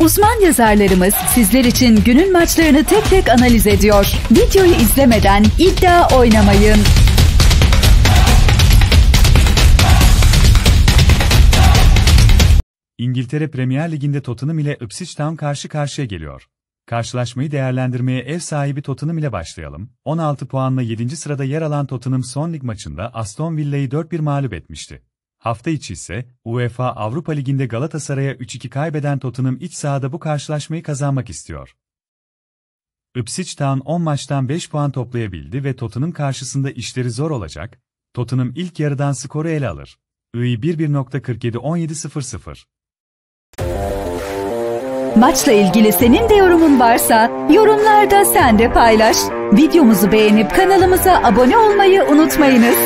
Uzman yazarlarımız sizler için günün maçlarını tek tek analiz ediyor. Videoyu izlemeden iddia oynamayın. İngiltere Premier Ligi'nde Tottenham ile Ipswich Town karşı karşıya geliyor. Karşılaşmayı değerlendirmeye ev sahibi Tottenham ile başlayalım. 16 puanla 7. sırada yer alan Tottenham son lig maçında Aston Villa'yı 4-1 mağlup etmişti. Hafta içi ise UEFA Avrupa Ligi'nde Galatasaray'a 3-2 kaybeden Tottenham iç sahada bu karşılaşmayı kazanmak istiyor. Ipswich Town 10 maçtan 5 puan toplayabildi ve Tottenham karşısında işleri zor olacak. Tottenham ilk yarıdan skoru ele alır. I 11.47-17.00 Maçla ilgili senin de yorumun varsa yorumlarda sen de paylaş. Videomuzu beğenip kanalımıza abone olmayı unutmayınız.